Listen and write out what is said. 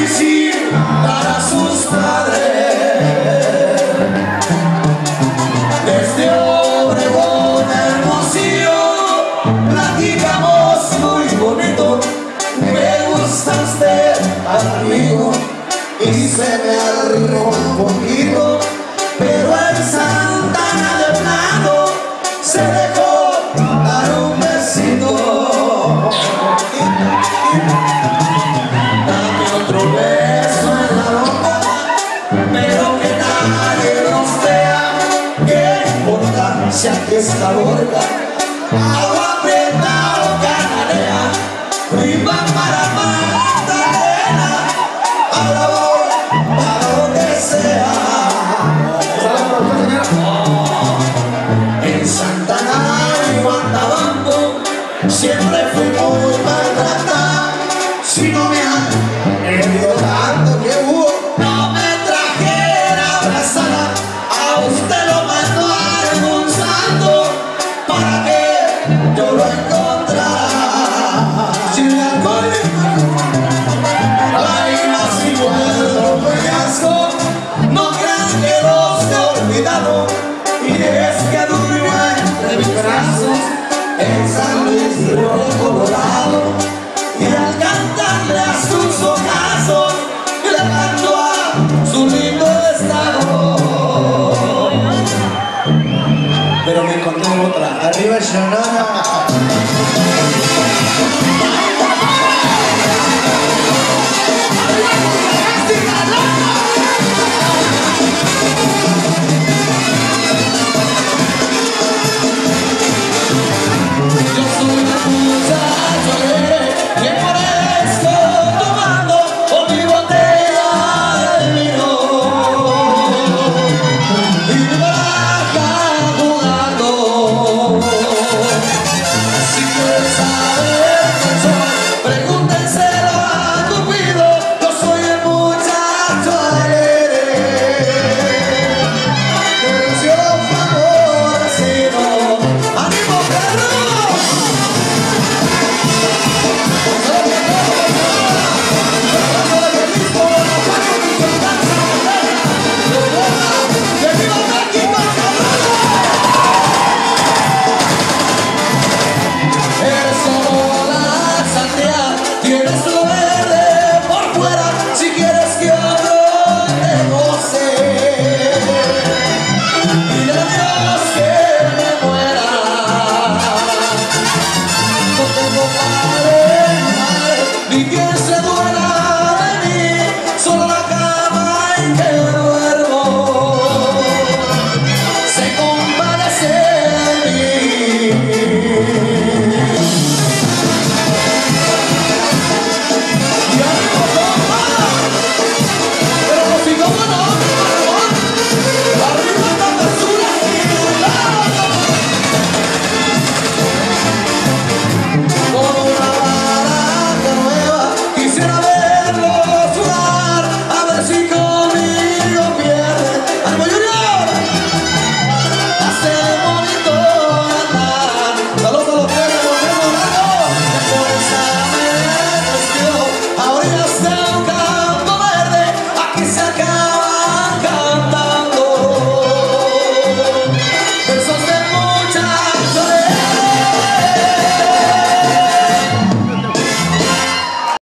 para sus padres. Desde Obregón, Hermosillo, platicamos muy bonito. Me gusta usted, amigo, y se me arregló un poquito. Está borda, agua prieta o canalea, viva para Magdalena, ahora voy para donde sea. En Santana y Guantabambo siempre fui y es que durmió entre mis brazos en San Luis Río Colorado, y al cantarle a sus ocasos, le canto a su lindo estado. Pero me encontré otra. Arriba Sonora. dançar.